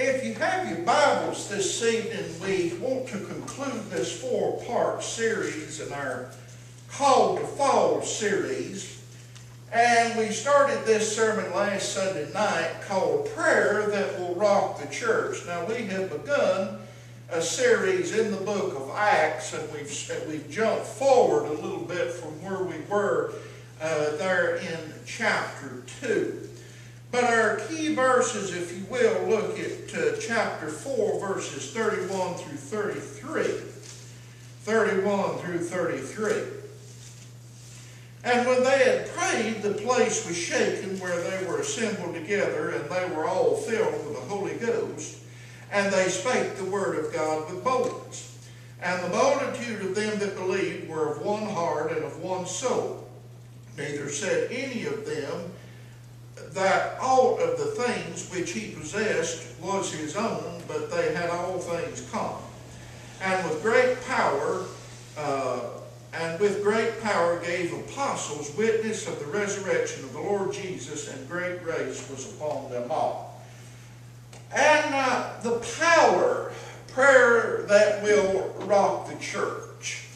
If you have your Bibles this evening, we want to conclude this four-part series in our Call to Fall series. And we started this sermon last Sunday night called Prayer That Will Rock the Church. Now we have begun a series in the book of Acts, and we've, we've jumped forward a little bit from where we were uh, there in chapter 2. But our key verses, if you will, look at uh, chapter 4, verses 31 through 33. 31 through 33. And when they had prayed, the place was shaken where they were assembled together, and they were all filled with the Holy Ghost. And they spake the word of God with boldness. And the multitude of them that believed were of one heart and of one soul. Neither said any of them, that all of the things which he possessed was his own, but they had all things common. And with great power, uh, and with great power gave apostles witness of the resurrection of the Lord Jesus, and great grace was upon them all. And uh, the power, prayer that will rock the church.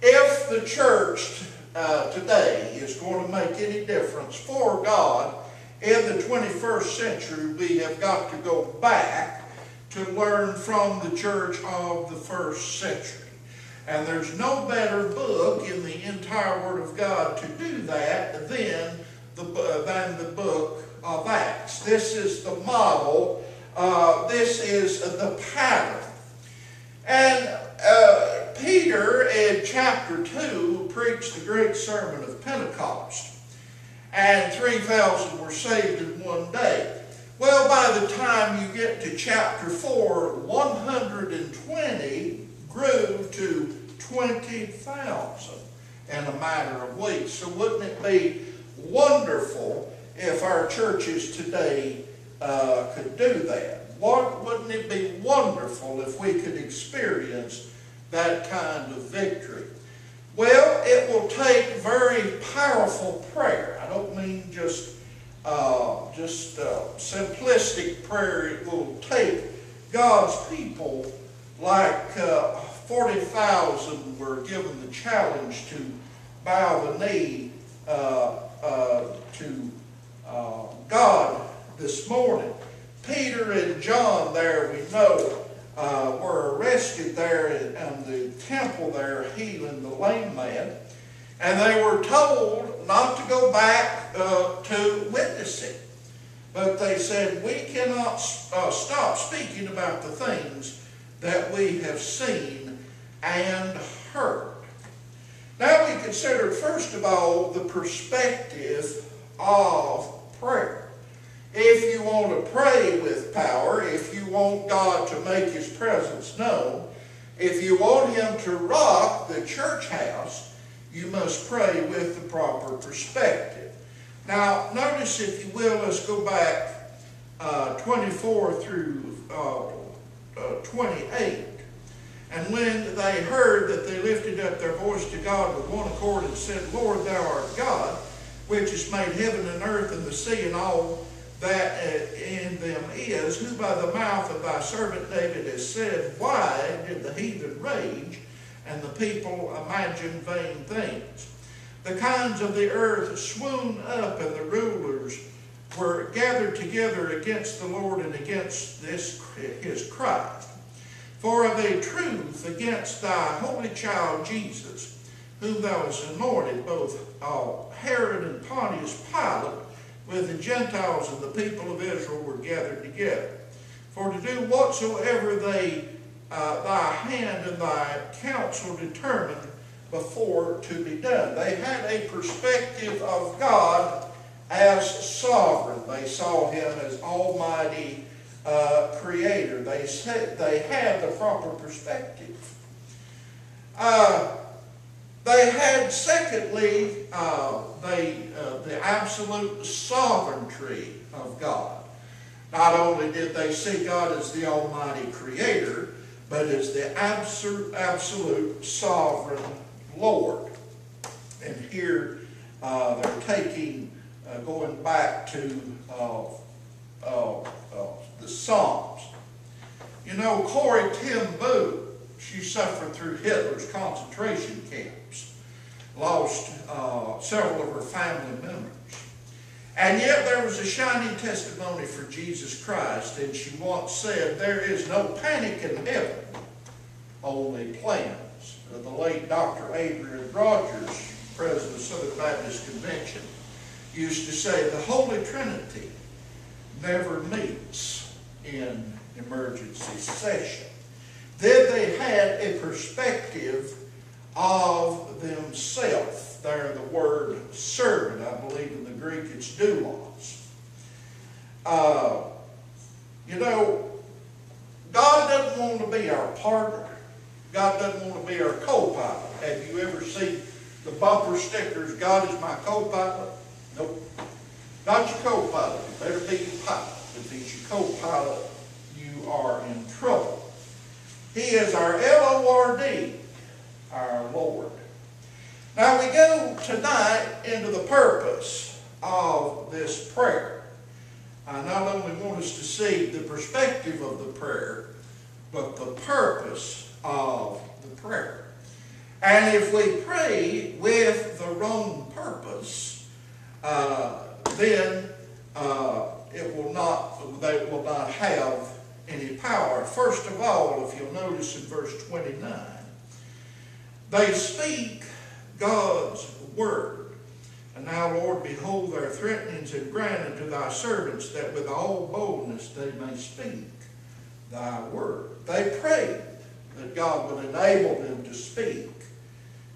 If the church uh, today is going to make any difference for God, in the 21st century, we have got to go back to learn from the church of the first century. And there's no better book in the entire Word of God to do that than the, than the book of Acts. This is the model. Uh, this is the pattern. And uh, Peter in chapter 2 preached the great sermon of Pentecost and 3,000 were saved in one day. Well, by the time you get to chapter 4, 120 grew to 20,000 in a matter of weeks. So wouldn't it be wonderful if our churches today uh, could do that? What, wouldn't it be wonderful if we could experience that kind of victory? Well, it will take very powerful prayer. Don't mean just uh, just uh, simplistic prayer. It will take God's people, like uh, 40,000 were given the challenge to bow the knee uh, uh, to uh, God this morning. Peter and John there, we know, were arrested there in, in the temple there healing the lame man. And they were told not to go back uh, to witnessing. But they said, we cannot uh, stop speaking about the things that we have seen and heard. Now we consider, first of all, the perspective of prayer. If you want to pray with power, if you want God to make His presence known, if you want Him to rock the church house, you must pray with the proper perspective. Now, notice, if you will, let's go back uh, 24 through uh, uh, 28. And when they heard that they lifted up their voice to God with one accord and said, Lord, thou art God, which has made heaven and earth and the sea and all that in them is, who by the mouth of thy servant David has said, Why did the heathen rage and the people imagine vain things? The kinds of the earth swoon up, and the rulers were gathered together against the Lord and against this his Christ. For of a truth against thy holy child Jesus, whom thou hast anointed, both uh, Herod and Pontius Pilate, with the Gentiles and the people of Israel were gathered together. For to do whatsoever they uh, thy hand and thy counsel determined before to be done. They had a perspective of God as sovereign. They saw him as almighty uh, creator. They, said, they had the proper perspective. Uh, they had, secondly, uh, they, uh, the absolute sovereignty of God. Not only did they see God as the Almighty Creator, but as the absolute, absolute sovereign Lord. And here uh, they're taking, uh, going back to uh, uh, the Psalms. You know, Corrie Boom, she suffered through Hitler's concentration camps, lost uh, several of her family members. And yet there was a shining testimony for Jesus Christ, and she once said, There is no panic in heaven, only plans. Uh, the late Dr. Adrian Rogers, president of Southern Baptist Convention, used to say, The Holy Trinity never meets in emergency session. Then they had a perspective of themselves. There, the word servant, I believe in the Greek it's doulos. Uh, you know, God doesn't want to be our partner. God doesn't want to be our co-pilot. Have you ever seen the bumper stickers, God is my co-pilot? Nope. Not your co-pilot. You better be your pilot. If he's your co-pilot, you are in trouble. He is our L-O-R-D, our Lord. Now we go tonight into the purpose of this prayer. I not only want us to see the perspective of the prayer, but the purpose of the prayer. And if we pray with the wrong purpose, uh, then uh, it will not, they will not have any power. First of all, if you'll notice in verse 29, they speak God's word. And now, Lord, behold their threatenings and granted to thy servants that with all boldness they may speak thy word. They prayed that God would enable them to speak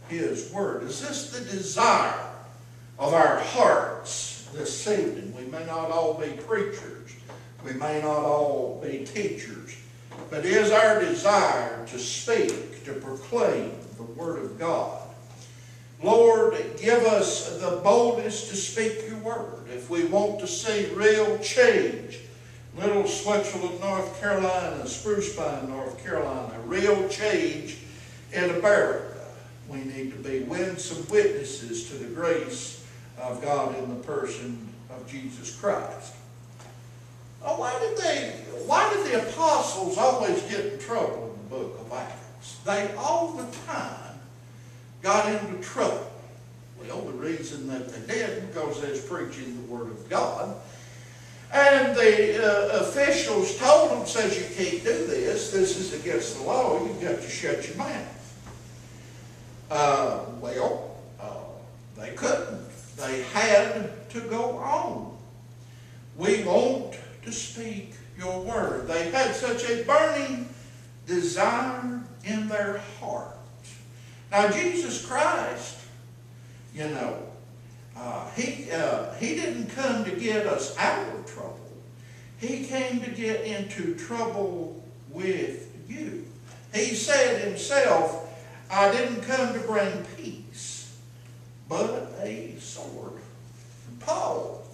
his word. Is this the desire of our hearts this evening? We may not all be preachers. We may not all be teachers. But is our desire to speak, to proclaim the word of God? Lord, give us the boldness to speak your word. If we want to see real change, Little Switzerland, North Carolina, Spruce Pine, North Carolina, real change in America, we need to be winsome witnesses to the grace of God in the person of Jesus Christ. Oh, why did they, why did the apostles always get in trouble in the book of Acts? They all the time got into trouble. Well, the reason that they did, because they was preaching the Word of God. And the uh, officials told them, says you can't do this, this is against the law, you've got to shut your mouth. Uh, well, uh, they couldn't. They had to go on. We want to speak your word. They had such a burning desire in their heart. Now, Jesus Christ, you know, uh, he, uh, he didn't come to get us out of trouble. He came to get into trouble with you. He said himself, I didn't come to bring peace, but a sword. Paul,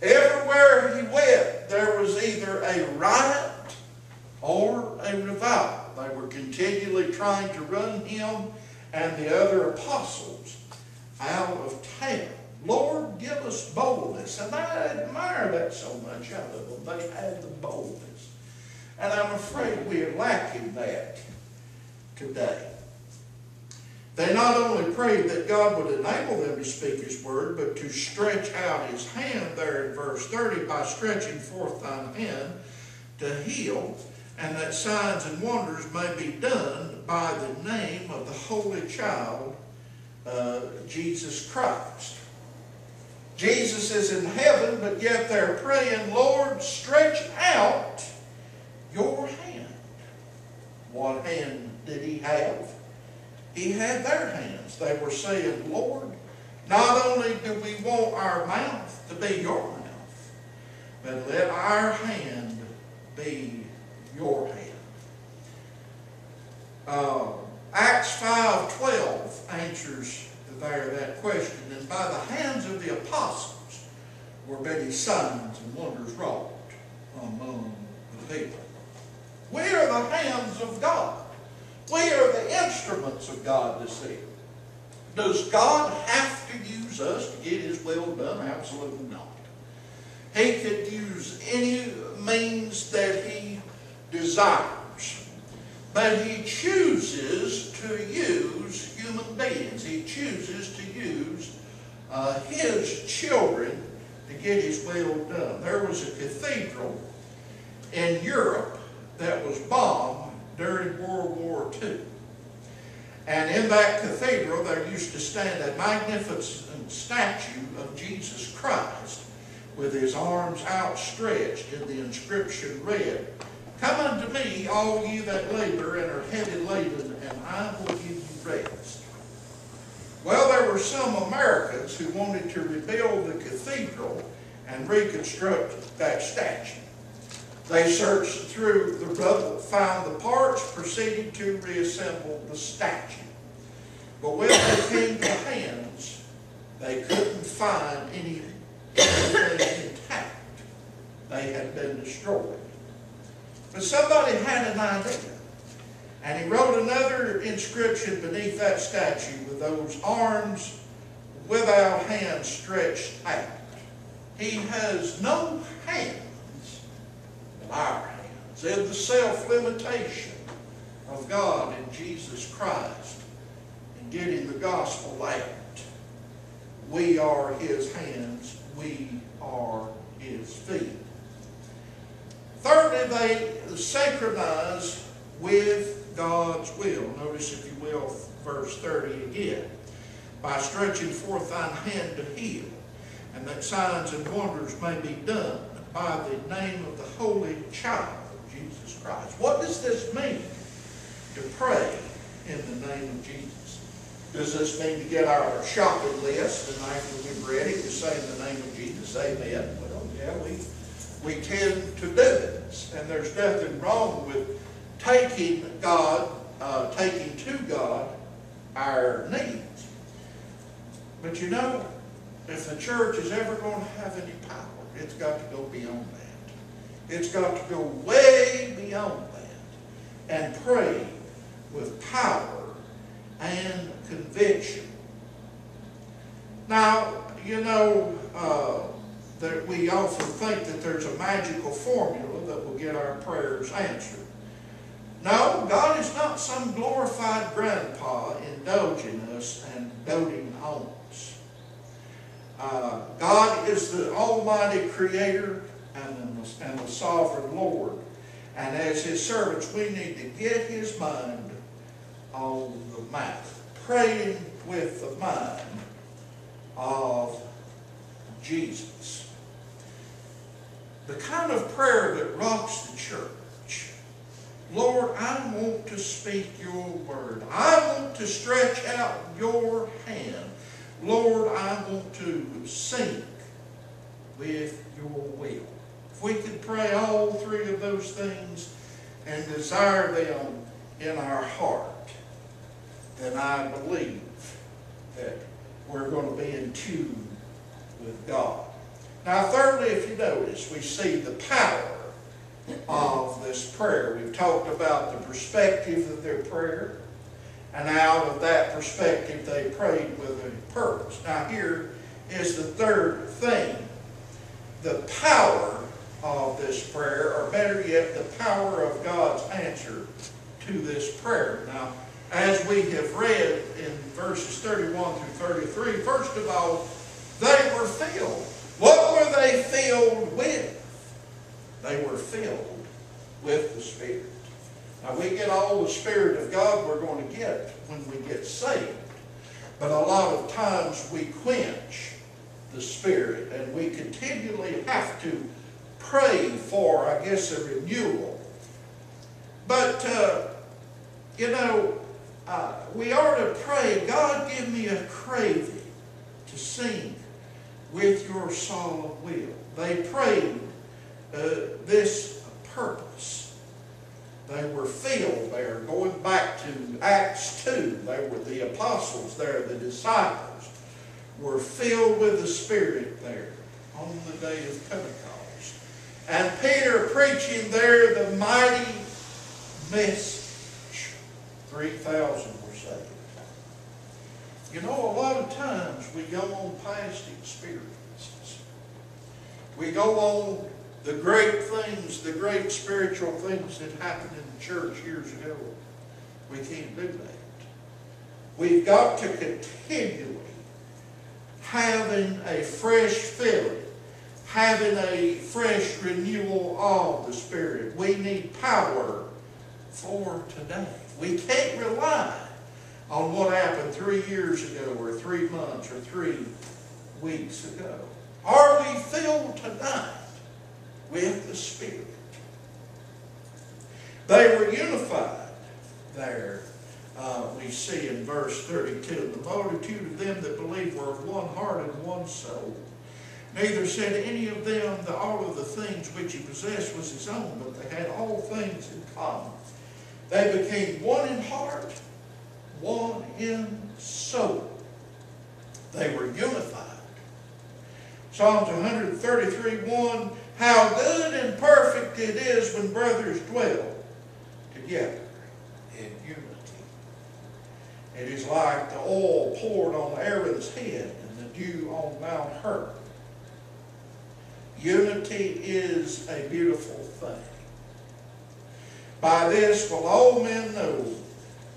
everywhere he went, there was either a riot or a revival. They were continually trying to run him and the other apostles out of town. Lord, give us boldness. And I admire that so much out of them. They had the boldness. And I'm afraid we are lacking that today. They not only prayed that God would enable them to speak His word, but to stretch out His hand there in verse 30 by stretching forth thine hand to heal, and that signs and wonders may be done by the name of the Holy Child, uh, Jesus Christ. Jesus is in heaven, but yet they're praying, Lord, stretch out your hand. What hand did he have? He had their hands. They were saying, Lord, not only do we want our mouth to be your mouth, but let our hand be your hand. Uh, Acts 5.12 answers there that question. And by the hands of the apostles were many signs and wonders wrought among the people. We are the hands of God. We are the instruments of God this evening. Does God have to use us to get His will done? Absolutely not. He could use any means that He desires. But he chooses to use human beings. He chooses to use uh, his children to get his will done. There was a cathedral in Europe that was bombed during World War II. And in that cathedral there used to stand a magnificent statue of Jesus Christ with his arms outstretched and the inscription read, Come unto me, all ye that labor and are heavy laden, and I will give you rest. Well, there were some Americans who wanted to rebuild the cathedral and reconstruct that statue. They searched through the rubble, found the parts, proceeded to reassemble the statue. But when they came to hands, they couldn't find any anything intact. They had been destroyed. But somebody had an idea. And he wrote another inscription beneath that statue with those arms without hands stretched out. He has no hands our hands in the self-limitation of God in Jesus Christ in getting the gospel out. We are his hands. We are his feet. Thirdly, they synchronize with God's will. Notice, if you will, verse 30 again. By stretching forth thine hand to heal, and that signs and wonders may be done by the name of the Holy Child, Jesus Christ. What does this mean to pray in the name of Jesus? Does this mean to get our shopping list and after we've read it, to say in the name of Jesus, amen? Well, yeah, we, we tend to do this. And there's nothing wrong with taking God, uh, taking to God our needs. But you know, if the church is ever going to have any power, it's got to go beyond that. It's got to go way beyond that and pray with power and conviction. Now, you know, uh, that we often think that there's a magical formula that will get our prayers answered. No, God is not some glorified grandpa indulging us and doting on us. Uh, God is the almighty creator and the, and the sovereign Lord. And as his servants, we need to get his mind on the matter. Praying with the mind of Jesus. The kind of prayer that rocks the church. Lord, I want to speak your word. I want to stretch out your hand. Lord, I want to sink with your will. If we could pray all three of those things and desire them in our heart, then I believe that we're going to be in tune with God. Now, thirdly, if you notice, we see the power of this prayer. We've talked about the perspective of their prayer, and out of that perspective, they prayed with a purpose. Now, here is the third thing the power of this prayer, or better yet, the power of God's answer to this prayer. Now, as we have read in verses 31 through 33, first of all, they were filled. What were they filled with? They were filled with the Spirit. Now, we get all the Spirit of God we're going to get when we get saved. But a lot of times we quench the Spirit and we continually have to pray for, I guess, a renewal. But, uh, you know, uh, we are to pray, God, give me a craving to sing with your solemn will. They prayed uh, this purpose. They were filled there, going back to Acts 2. They were the apostles there, the disciples, were filled with the Spirit there on the day of Pentecost. And Peter preaching there the mighty message. 3,000 were saved. You know, a lot of times we go on past experiences. We go on the great things, the great spiritual things that happened in the church years ago. We can't do that. We've got to continually having a fresh filling, having a fresh renewal of the Spirit. We need power for today. We can't rely on what happened three years ago or three months or three weeks ago. Are we filled tonight with the Spirit? They were unified there. Uh, we see in verse 32, the multitude of them that believed were of one heart and one soul. Neither said any of them that all of the things which he possessed was his own, but they had all things in common. They became one in heart, one in soul. They were unified. Psalms 133, 1, How good and perfect it is when brothers dwell together in unity. It is like the oil poured on Aaron's head and the dew on Mount Hermon. Unity is a beautiful thing. By this will all men know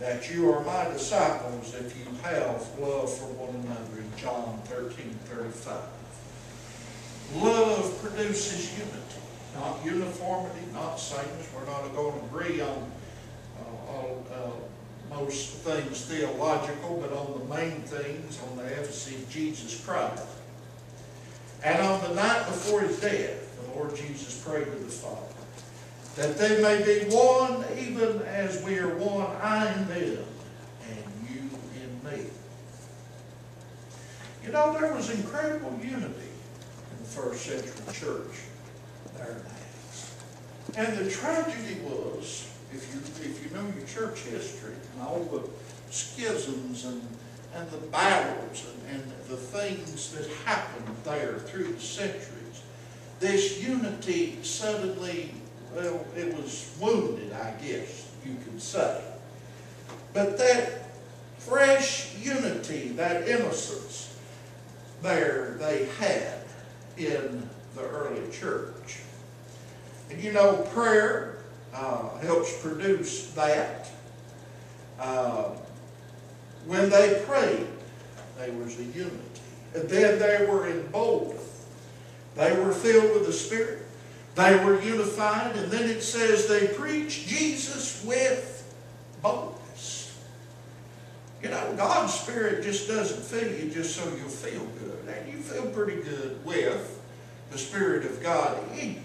that you are my disciples if you have love for one another in John 13, 35. Love produces unity, not uniformity, not sameness. We're not going to agree on uh, all, uh, most things theological, but on the main things, on the efficacy of Jesus Christ. And on the night before his death, the Lord Jesus prayed to the Father, that they may be one even as we are one, I in them, and you in me. You know, there was incredible unity in the first century church there in Acts. And the tragedy was, if you, if you know your church history and all the schisms and, and the battles and, and the things that happened there through the centuries, this unity suddenly it was wounded, I guess you could say. But that fresh unity, that innocence, there they had in the early church. And you know, prayer uh, helps produce that. Uh, when they prayed, there was a unity. And then they were emboldened. They were filled with the Spirit. They were unified, and then it says they preached Jesus with boldness. You know, God's Spirit just doesn't fill you just so you'll feel good. And you feel pretty good with the Spirit of God in you.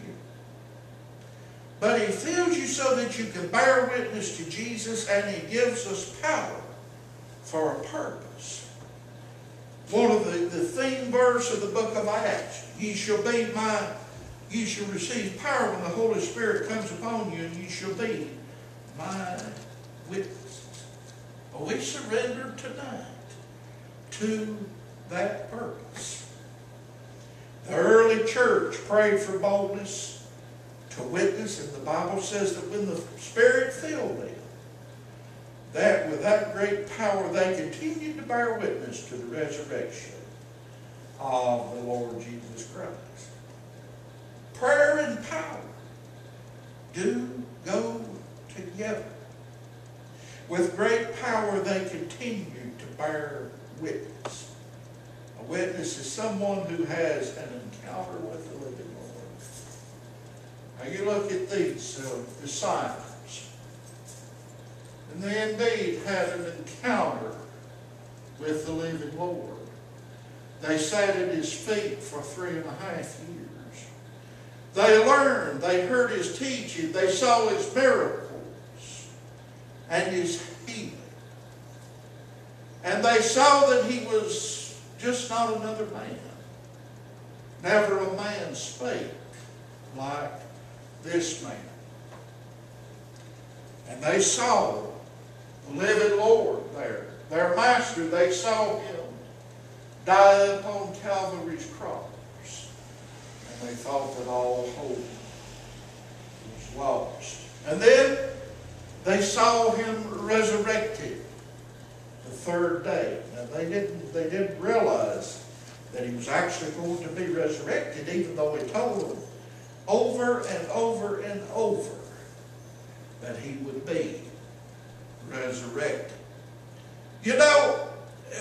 But He fills you so that you can bear witness to Jesus, and He gives us power for a purpose. One of the, the theme verse of the book of Acts, Ye shall be my you shall receive power when the Holy Spirit comes upon you, and you shall be my witnesses. Well, we surrender tonight to that purpose. The early church prayed for boldness to witness, and the Bible says that when the Spirit filled them, that with that great power they continued to bear witness to the resurrection of the Lord Jesus Christ prayer and power do go together. With great power, they continue to bear witness. A witness is someone who has an encounter with the living Lord. Now you look at these uh, disciples, and they indeed had an encounter with the living Lord. They sat at his feet for three and a half years. They learned, they heard his teaching, they saw his miracles and his healing. And they saw that he was just not another man. Never a man spake like this man. And they saw the living Lord there. Their master, they saw him die upon Calvary's cross they thought that all hope was lost. And then they saw him resurrected the third day. Now they didn't they didn't realize that he was actually going to be resurrected, even though he told them over over and over and over that he would be resurrected. You know,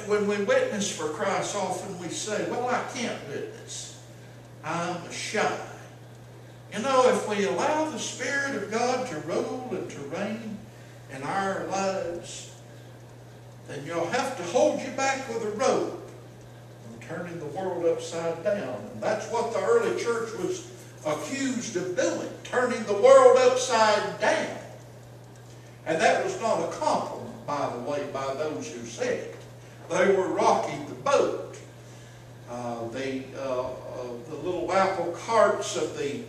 when we witness for Christ, often we say, well, I can't witness. I'm shy. You know, if we allow the Spirit of God to rule and to reign in our lives, then you'll have to hold you back with a rope from turning the world upside down. And that's what the early church was accused of doing, turning the world upside down. And that was not a compliment, by the way, by those who said it. They were rocking the boat. Uh, the, uh, uh, the little apple carts of the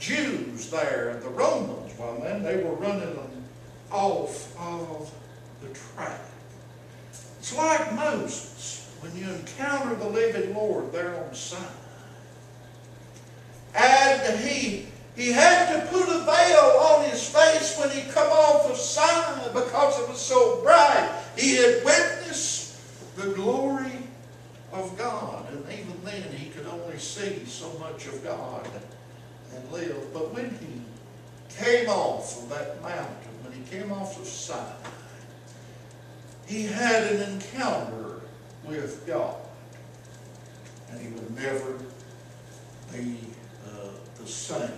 Jews there, the Romans, well, man, they were running them off of the track. It's like Moses when you encounter the living Lord there on Sinai. And he, he had to put a veil on his face when he come off of Sinai because it was so bright. He had witnessed the glory of God. And even then he could only see so much of God and live. But when he came off of that mountain, when he came off of Sinai, he had an encounter with God. And he would never be uh, the same.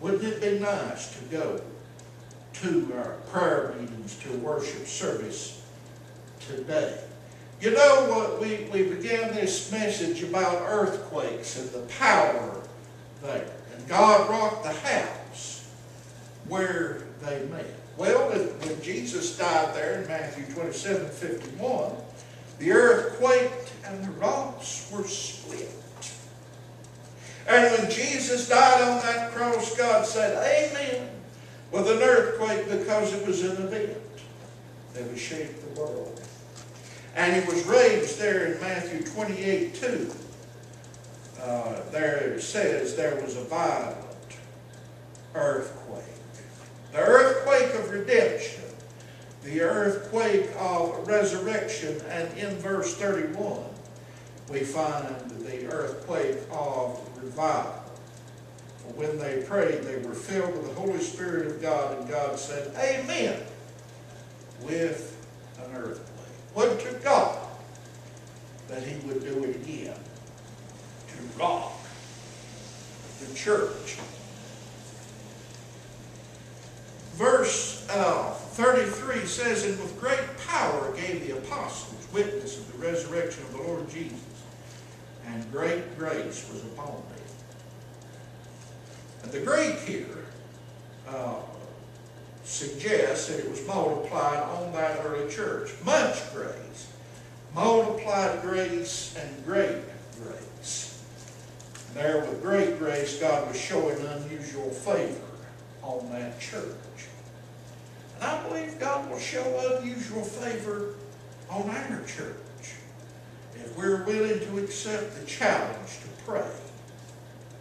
Wouldn't it be nice to go to our prayer meetings, to worship service today? You know what, we, we began this message about earthquakes and the power there. And God rocked the house where they met. Well, when Jesus died there in Matthew 27, 51, the earth quaked and the rocks were split. And when Jesus died on that cross, God said, Amen, with an earthquake because it was an event that would shake the world. And he was raised there in Matthew 28, 2. Uh, there it says there was a violent earthquake. The earthquake of redemption, the earthquake of resurrection, and in verse 31, we find the earthquake of revival. When they prayed, they were filled with the Holy Spirit of God, and God said, Amen, with an earthquake. What to God that He would do it again to rock the church. Verse uh, 33 says, And with great power gave the apostles witness of the resurrection of the Lord Jesus, and great grace was upon them. And the Greek here uh, suggests that it was multiplied on that early church. Much grace, multiplied grace, and great grace. There with great grace, God was showing unusual favor on that church. And I believe God will show unusual favor on our church if we're willing to accept the challenge to pray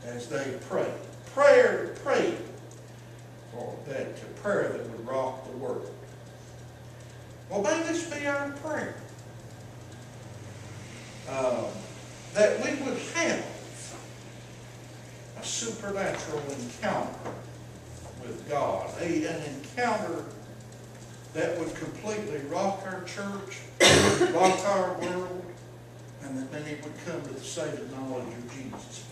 as they pray. Prayer, pray for that to prayer that would rock the world. Well, may this be our prayer. Um, that we would have a supernatural encounter with God, a, an encounter that would completely rock our church, rock our world, and that many would come to the saving knowledge of Jesus.